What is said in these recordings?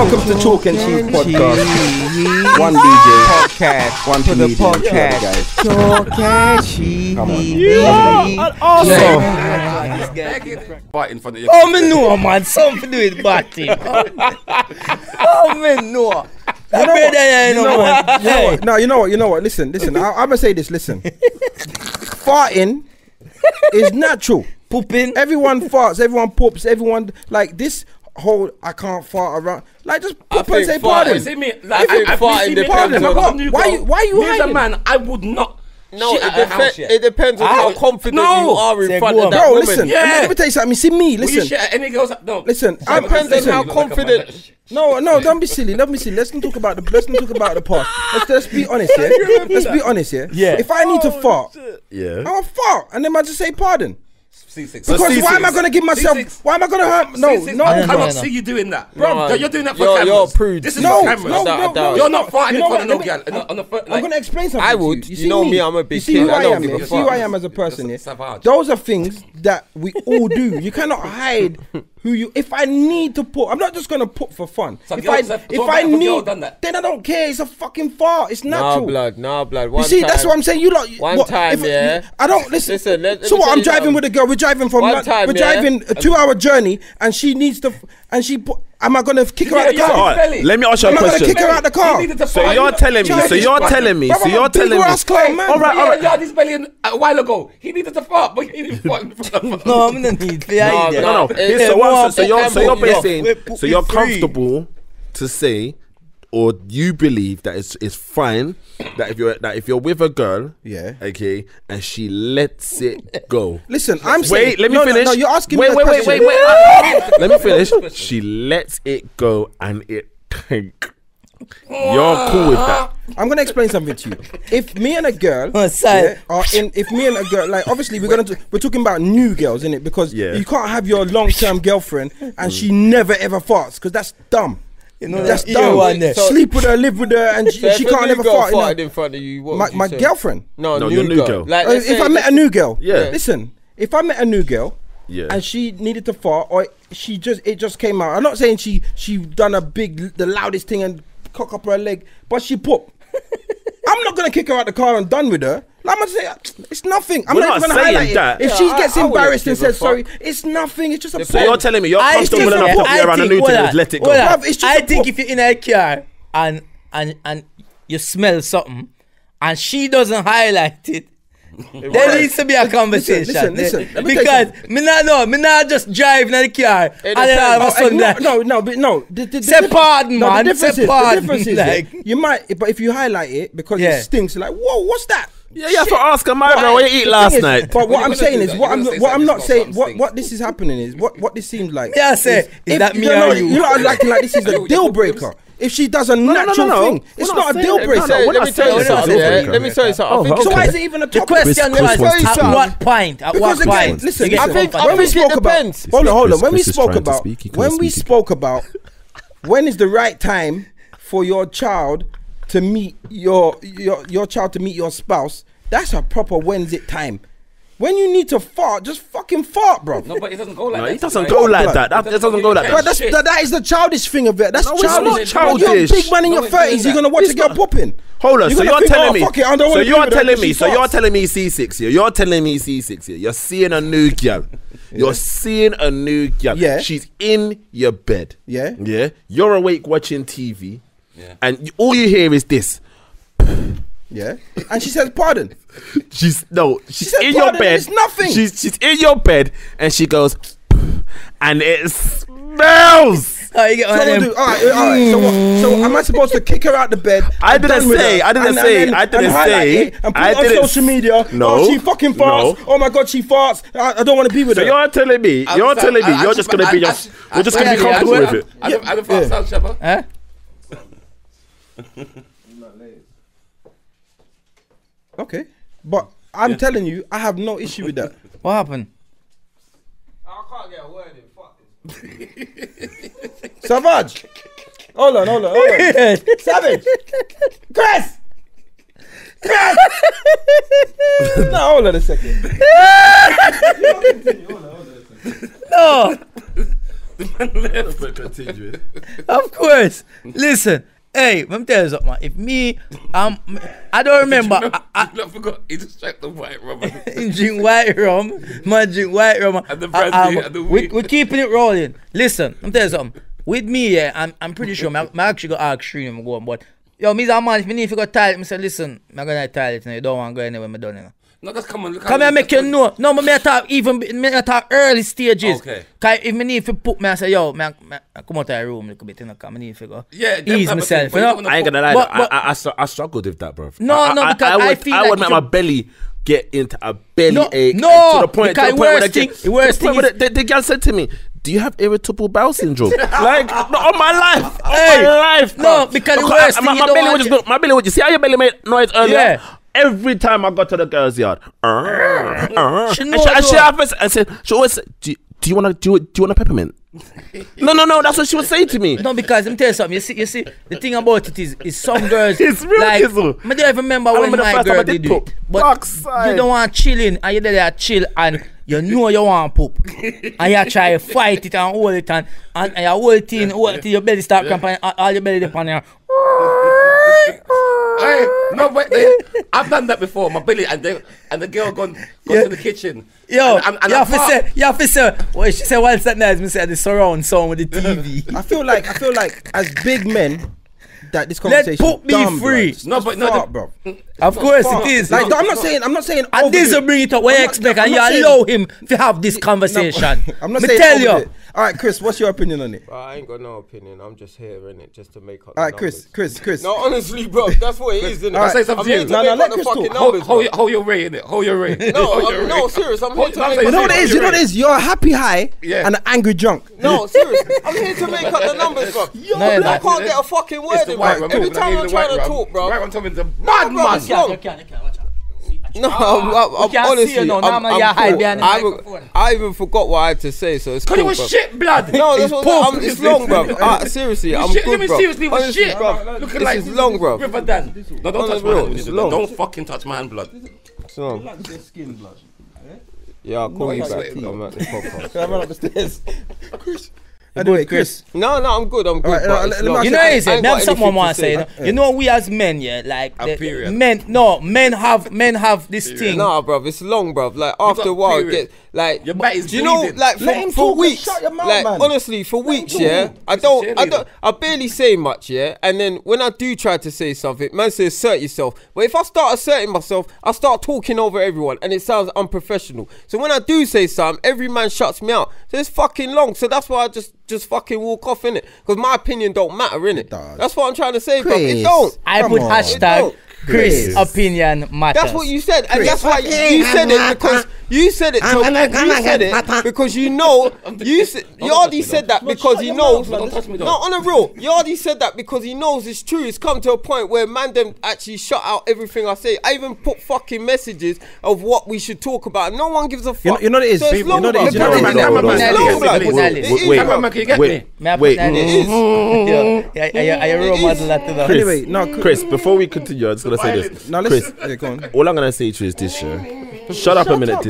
Welcome to Chalk and Cheese Podcast. One DJ. podcast. One for the comedian. Podcast. guys. Chalk and cheese. Come on. Yeah. Also, Fight in front of your oh me know man, something to do with batting. oh, oh me know. You know what? You know man. You know what? No, you know what? You know what? Listen, listen. I, I'm gonna say this. Listen, farting is natural. Pooping. Everyone farts. Everyone poops. Everyone like this whole I can't fart around. Like just poop and say farting- pardon. See me, like, If I, farting I, see me depends pardon, I've got a new Why girl. you- why you Me as a hiding? man, I would not. No, shit it, at her house depe- yet. it depends on I- how confident No. you are in Say, front of on. that Bro, woman. listen. Yeah. Let me tell you something. See me. Will you Listen. shit at any girls? No. Listen, Some I'm- Depends say on how you like confident- No, no, don't be silly. Let me see. Let's not talk about the. Let's not talk about the past. Let's let's be honest here. Let's be honest here. Yeah. If I need to oh, fart, Yeah. I'll fart, and then I just say pardon. Ceesix. Because why am I gonna give myself? Ceesix. Why am I gonna hurt? No, Ceesix, no, I no, cannot no. see you doing that. No, Bro, you're doing that for you're- cameras. you're prude. This is no, for cameras. no, doubt, no, no. You're not farting You in know front what? of no Let me- girl. on a- on a fir- I'm gonna explain something. I to you. would. You, You know me, me, I'm a big You see kid. who I I don't am. give yeah? a You see who. I am as a person. Yeah. Those are things that we all do. You cannot hide who you. If I need to put, I'm not just gonna put for fun. So if girls I have- if so I if a need, done that? then I don't care. It's a fucking fart. It's Nah, natural. blood, nah, blood. You One see, that's what I'm saying. You lot. One what, time, if- yeah. I don't listen. Listen, let- let so me what? I'm driving something. with a girl. We're driving from. One time, we're yeah. driving a two-hour journey, and she needs to, and she put. Am I gonna kick her out the car? yeah. All right, let me ask you a I'm not gonna question. kick her out the car. He needed to So you're telling me, so you're telling me, Brother, so I'm you're big telling me. rascal, man. All right, all Yeah, right. yeah, this belly a while ago. He needed to fart, but he didn't fart in front of No, I'm not need No. No, no. Here's- so, what, more so, so you're, so you're put basically, off. So you're comfortable to say, or you believe that it's it's fine that if you're that if you're with a girl, Yeah. okay, and she lets it go. Listen, I'm saying. Let me no, no, finish. No, you're asking wait, me a wait, wait, wait, wait, Let me finish. She lets it go and it tank. You're cool with that. I'm gonna explain something to you. If me and a girl Oh, sorry. are in, if me and a girl, like obviously we're gonna, t- we're talking about new girls, in it, because Yeah. you can't have your long-term girlfriend and she never ever farts, because that's dumb. You know That's that dumb. one there. So- Sleep with her, live with her, and she, So she can't new never girl fart. in farted in front of you. What my my girlfriend. No, No, new, your new girl. girl. Like, Uh, if I met a new girl, Yeah. Listen, if I met a new girl, Yeah. and she needed to fart, or she just it just came out. I'm not saying she she done a big the loudest thing and cock up her leg, but she poop. I'm not gonna kick her out the car and done with her. Like, I'm gonna say uh, it's nothing. I'm We're not, not even gonna saying highlight that. it. If Yeah, she gets I wouldn't embarrassed and says sorry, fuck. it's nothing. It's just a So pop. you're telling me you're comfortable enough to put I me around a new hold thing let it go. on. Bruv, it's just I a think pop. if you're in a car and and and you smell something and she doesn't highlight it, there needs to be a conversation. listen, listen, there. let me because me not know, me not just driving in the car and then all of a sudden no, no, no, but no. The, the, the Say diff- pardon, no, man, The difference say is, pardon, the difference is like- you might, but if you highlight it because Yeah. it stinks, like whoa, what's that? Yeah, you have to Shit. ask her, my But bro, what you the eat last is- night? But what I'm saying is, what I'm, say what I'm not saying, what, what this is happening is, what, what this seems like. Yeah, I say, is if- that you me don't or know, you? You lot are acting like this is a deal breaker. If she does a no, natural no. thing, We're it's not not a deal breaker. No, Let me tell you something. it's a yeah. deal breaker. Let me tell you something. Oh, I think okay. So why is it even a The question Chris was wants to at what point? At Because what again, point? listen, I think- when we spoke about, hold on, hold on. When we spoke about, speak, he can't when we spoke about, when is the right time for your child to meet your your your child to meet your spouse? That's a proper when's it time. When you need to fart, just fucking fart, bro. No, but it doesn't go like No, that. it doesn't Like- go like blood. that. That it doesn't go like But that. that's that, that is the childish thing of it. That's No, it's childish. not You're a big man in No your thirties. You're gonna watch It's a girl not- popping. Hold on, You're so you're think, oh, telling oh, me, fuck it, I don't so you're with her telling 'cause me, she so you're telling me Ceesix here. You're telling me Ceesix here. You're seeing a new girl. You're seeing a new girl. Yeah. She's in your bed. Yeah. Yeah. You're awake watching TV. Yeah. And all you hear is this. Yeah, and she says pardon. She's no, she's said in your bed. it's nothing. She's she's in your bed and she goes and it smells. Oh, you get So we'll do. All right, all right. So, what, so am I supposed to kick her out the bed? I didn't done with say, I didn't and- and say, I didn't and say, it and put I it on didn't social media. No, oh, she fucking farts. no. Oh my god, she farts. I, I don't want to be with So her. you're telling me, I- you're I- telling me, I- you're I- just gonna I- be, I- just, I- you're just gonna be I- I- comfortable with it. I don't- I don't fart sound, Shabba. Huh? okay, but I'm telling you, I have no issue with that. What happened? I can't get a word in. Fuck this. Savage. Hold on, hold on, hold on. Savage. Chris. Chris. no, hold on a second. No. Of course. Listen. Hey, let me tell you something. man. If me, um, I don't remember. I, I, I forgot. He just checked the white rubber. drink white rum, man drink white rum. And the brandy um, and the we, we're keeping it rolling. Listen, I'm tell you something. With me, yeah, I'm, I'm pretty sure. I, I actually got ask Shreen going, but yo, me a man, if me need to go toilet, I say, listen, I'm going to toilet, and you don't want to go anywhere, me done, you know. No, just come on. Look Come here, make you know. No, but me I talk even me I talk early stages. Okay. Cause if me need to put me, I say, yo, man, man come out of the room a little bit, you know, cause me need to go. Yeah, them ease myself. thing, You you know? I ain't gonna lie. But- but- I, I, I, struggled with that, bro. No, I, no, I, because I, would, I feel I like would make my belly get into a belly No, ache. no, to the point, to because the point where worst the, to the worst point thing the, the, the girl said to me, "Do you have irritable bowel syndrome?" like, no, on my life, on Hey, my life. no, bro. because the worst I- thing my, my belly would just my belly would just see how your belly made noise earlier. Yeah. Every time I got to the girl's yard, uh, uh, She and she, and she always and said, she always said, do you, do you want to do, it? do you want a peppermint? no, no, no. That's what she was saying to me. No, because let me tell you something. You see, you see, the thing about it is, is some girls It's real, like. Kizzle. I don't even remember I when remember my girl did did, poop. it, but Backside. you don't want chilling, and you there chill, and you know you want poop, and you try to fight it and hold it, and and, and you hold it in, hold it till your belly start cramping, all your belly depend on Hey, no, but they, I've done that before. My belly and they, and the girl gone, gone Yeah. to the kitchen. Yo, and, and, and you I have to say, you say, well, she said, what's that nice? Me say, the surround sound with the TV. I feel like I feel like as big men that this conversation. Let conversation put me dumb, free. Blood. No, but no, fart, the- bro. Of course Fart. it is. Like I'm not saying I'm not saying. And this overdo will bring it up. What I'm you expect? And you allow him to have this conversation. I'm not Me saying. tell overdo you. It. All right, Chris, what's your opinion on it? Bro, I ain't got no opinion. I'm just here it just to make up. All the right, Chris. Chris, Chris. No, honestly, bro, that's what it is, isn't it? All right. Say something I'm to you. No, no, let Chris talk. Hold, numbers, hold, bro. your, hold your ray in it. Hold your ray. No, your no, serious. I'm here to make up You know what it is? You know what it is? You're a happy high Yeah. and an angry drunk. No, serious. I'm here to make up the numbers, bro. Yo, No, you're I can't get a fucking word in, bro. Every time I'm trying to talk, bro. White rum told me the bad bro, man. It's wrong. No, I'm, I'm, I'm see honestly, you. I'm, I'm you hide cool. behind the I, microphone. I even forgot what I had to say, so it's Cause cool, it was bro. shit blood. No, that's It's what poop. I'm, it's long, bro. Uh, seriously, I'm shit, good, let me bro. seriously, it was Honestly, shit. bro. Looking This like is long, bro. River Dan. No, don't On touch my real, hand. Don't fucking touch my hand, blood. It's long. Yeah, I'll call No, you back. I'm at the podcast. I run up the stairs. Anyway, Chris. No, no, I'm good. I'm good. Alright, bro. It's let me long. ask You you- know, I- is I it? ain't Me have got someone anything want to to say. say. You know? you know, we as men, yeah, like A the- period. men. No, men have men have this thing. Nah, bro, it's long, bro. Like after a while, get like. Your back is do you know, bleeding. like Let for, him for talk weeks, shut your mouth, like man. honestly, for weeks, talk. yeah, I don't, I don't, I barely say much, yeah. And then when I do try to say something, man says assert yourself. But if I start asserting myself, I start talking over everyone, and it sounds unprofessional. So when I do say something, every man shuts me out. So it's fucking long. So that's why I just, just fucking walk off in it, because my opinion don't matter in it. That's what I'm trying to say, bruv. Chris. It don't. I Come put on. hashtag Don't. Chris, Chris. opinion matters. That's what you said, and that's why you said it because you said it. To, you said it because you know you said Yardie said that because he knows. Don't touch me, No, though. on a real, Yardie said that because he knows it's true. It's come to a point where man them actually shut out everything I say. I even put fucking messages of what we should talk about. No one gives a fuck. You know- you know what it is? So it's You long, know what it bruv. is? You know what it is? It's Cameraman, long, cameraman, bruv. cameraman, It cameraman. is. Wait, Cameraman, can you get wait, me? May I wait. Chris, Anyway, no, Chris- Chris. Before we continue, I'm just gonna say this. Now Chris, let's. Yeah, go on. all I'm gonna say to you is this, yeah. Shut up a minute, up,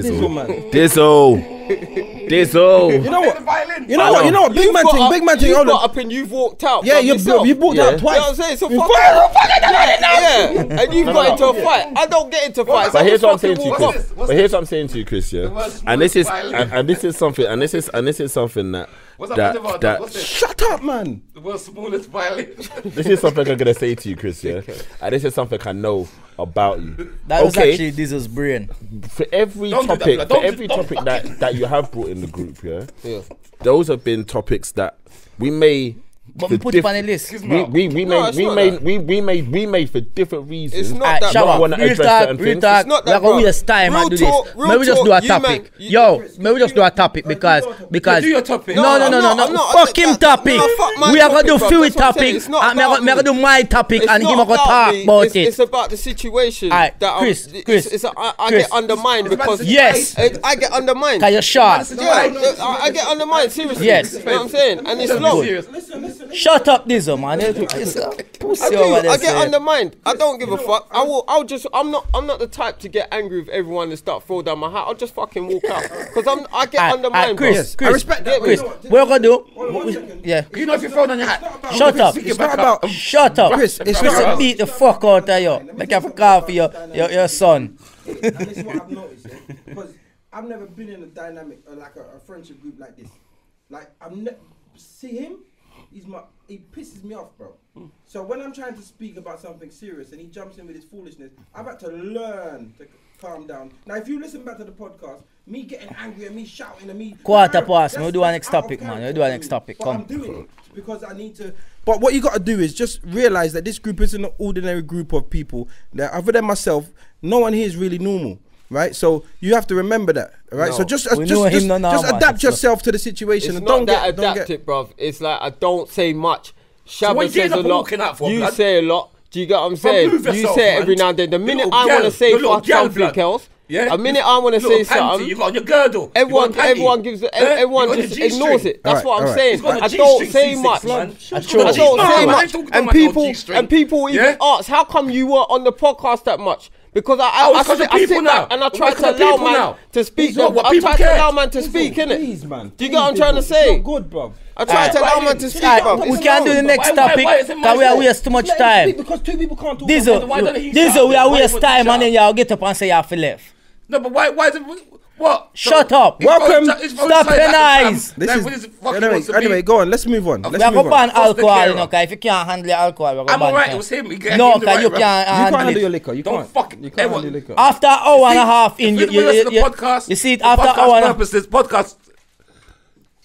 Dizzle. Dizzle, man. Dizzle. Dizzle. You know what? You know what? You know what? Big You've man thing. Big man thing. You've got up and you've walked out. Yeah, you you brought Yeah. that You know twice. what I'm saying? So You fuck fucking- Yeah, and you've got into a fight. I don't get into fights. But here's what I'm saying to you, Chris. But here's what I'm saying to you, Chris. Yeah, and this is and, and this is something and this is and this is something that What's that that about? that What's? Shut up, man. The world's smallest violin. this is something I'm gonna say to you, Chris. Yeah, and this is something I know about you. That was okay, actually Diesel's brain. for every Don't do that, topic, blood. for every don't topic that that you have brought in the group, yeah, Yeah. those have been topics that we may. But we put it diff- on the list. We we, we No, made we made that. we, we made we made for different reasons. It's not Alright, that, shout bro. out. wanna Real address talk, real talk. It's not We're that, gonna bro. time Real and do talk- this. real Maybe we just do a topic. man- you- Yo, maybe we just do a topic because because do your topic. No, No, no, no, I'm no, not- no. I'm Fuck him topic. no, fuck We are gonna do few That's what I'm saying. topic. It's not ah, And me about gonna do my topic and him not gonna talk about it. It's about the situation Alright, that Chris, I'm, Chris, it's, it's a, I, I Chris. get undermined because Yes. I, I get undermined. Cause you're sharp. Yeah, I, I get undermined seriously. Yes. you know what I'm saying, and it's Don't be long. Serious. Shut up, Dizzle, man. It's a I pussy do. over there. I get saying- undermined. I don't give a fuck. I will. I'll just. I'm not. I'm not the type to get angry with everyone and start throw down my hat. I'll just fucking walk out because I'm. I get Alright, undermined, alright, bro. Chris, I respect that, Chris, but you what we gonna do? Hold on one second. Yeah. You know if you throw down your hat. Shut up. It's not about- Shut up. Chris, it's Chris not about- beat the fuck out of you. Make you call for your, your, your son. and this is what I've noticed, yeah, because I've never been in a dynamic uh, like a, a friendship group like this. Like I've never see him. He's my. He pisses me off, bro. So when I'm trying to speak about something serious and he jumps in with his foolishness, I've had to learn to calm down. Now, if you listen back to the podcast, me getting angry and me shouting and me Quarter past, that's- we'll do our next topic, man. character We'll do our next topic. But Come. I'm doing it because I need to. But what you got to do is just realize that this group isn't an ordinary group of people. That other than myself, no one here is really normal, right? So you have to remember that, right? So just We just know just, no now, just adapt So- yourself to the situation It's and not don't that get don't get. adapted, bruv. It's like I don't say much. Shabba you says a lot. for, you blood? say a lot. Do you get what I'm saying? move You say it man. every now and then. The minute I want to say fuck something else, Yeah? a minute I want to say panty, something, You've got on your girdle. Everyone, got everyone gives, Eh? everyone just ignores it. That's Alright, what I'm alright. saying. He's got a I G-string, don't say much. man. I I don't say much. And people, and people even Yeah? ask, how come you were on the podcast that much? Because I, I, Oh, I, it's 'cause I sit now. back and I It's try 'cause to allow man now. to speak. what- what I people try to allow man to speak, innit? Please, man. Do you get what I'm trying to say? good, bro. I try to allow man to speak, Alright, bro. we can't do the next Why- why- topic why is it my because we are waste too much time. because two people can't talk. Dizzle, Why don't he Dizzle, shout? we are waste time and then shout? y'all get up and say you have to left. No, but why? Why is it? What? Shut up. Welcome. Stop your eyes. This Like, is what is it fucking anyway. to? Anyway, go on. Let's move on. Let's We are move going to ban. Alcohol, you know, if you can't handle your alcohol, we're I'm alright. It was him. He No, because right you can't You handle can't handle your liquor. You Don't can't. fucking- You can't handle your liquor. After hour and a half in, If you, you you, listen to the podcast, you see it after hour and a purposes, podcast.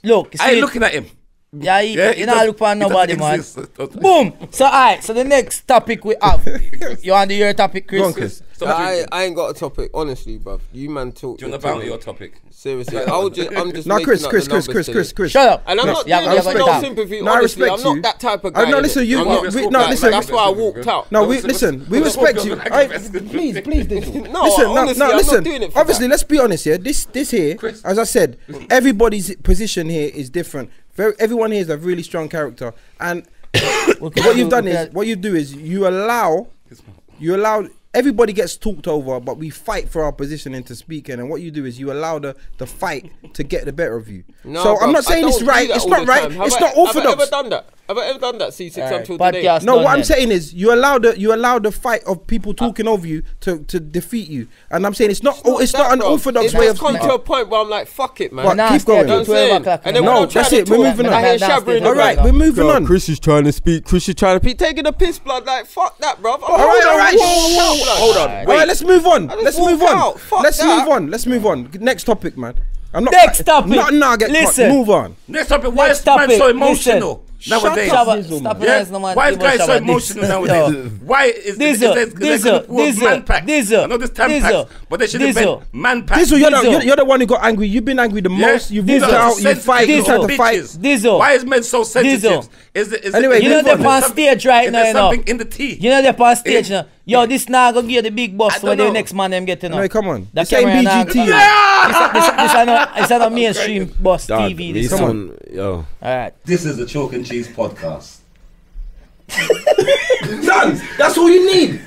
Look, you I ain't looking at him. yeah, you, Yeah, you he not look for nobody, man. Boom. So, alright, so the next topic we have. you want to do your topic, Chris? Go on, Chris. Stop I, drinking. I ain't got a topic, honestly, bruv. You man talk. Do you want to to bounce your topic? Seriously, I was just, I'm just. No, Chris, Chris, Chris, Chris. Chris, Chris. Shut up. And I'm not yeah, doing yeah, it no that. sympathy. No, I honestly, respect I'm not that type of oh, guy. know, innit? listen, you- I'm you- not- we- like, no, listen, That's why I walked out. No, No, we listen, listen. We respect you. I, please, please, Dizzle. No, listen, no, no, listen. doing it for Obviously, let's be honest here. This, this here, as I said, everybody's position here is different. Very, everyone here is a really strong character, and what you've done is, what you do is, you allow, you allow. Everybody gets talked over, but we fight for our position into speaking. And what you do is you allow the, the fight to get the better of you. No, so bruv, I'm not saying it's right. It's not right. time. Have It's I- not Have I orthodox. ever done that? Have I ever done that Ceesix Alright, until today? podcast. No, done what I'm then. saying is you allow the you allow the fight of people talking over you to, to defeat you, and I'm saying it's not oh, it's not, an bruv. orthodox It's way of just come to a point where I'm like, fuck it, man. What? Nah, keep going. till Don't 12 say it. o'clock. And then in when No, I'm morning. trying that's it, we're moving on. I hear Nah, nah, Shabba stay in the till All right, we're moving on. Chris is trying to speak. Chris is trying to speak. Taking a piss, blood. Like, fuck that, bro. All right, all right. Hold on. All right, let's move on. Let's move on. out. Let's move on. Let's move on. Next topic, man. I'm not Next topic. Not now. Get Listen. caught. Move on. Next topic. Why Next is man topic, so listen. Emotional Shut up. Stop man. your no. Why is guys so emotional Dizzle. nowadays? Why is is Dizzle, there- is there Dizzle, gonna put Dizzle, man packs? Dizzle, I know there's ten Dizzle, packs, but they should have been Dizzle. man packs. Dizzle, you're the, Dizzle. you're, you're the one who got angry. You've been angry the Yeah? most. You've Dizzle. walked out. You Sensitive fight. You Dizzle. tried to fight. Bitches. Dizzle. Why is men so sensitive? Dizzle. Is it, is Anyway, it, You know they're on. on Is there stage right is now, there you know. something in the tea? You know they're on stage now. Yo, this now gonna give the big I boss don't when the know. next man them get to know. No, come on. The This ain't camera now- BGT. This, this, this, are not, this are not mainstream boss Dog, TV. me This Come one. son, yo. All right. This is the Chalk and Cheese podcast. Done. That's all you need.